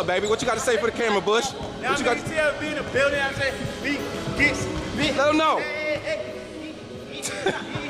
Up, baby? What you got to say for the camera, Bush? Now What you got to tell me in the building, I say, me gets, Let Let 'em know. Hey, hey, hey.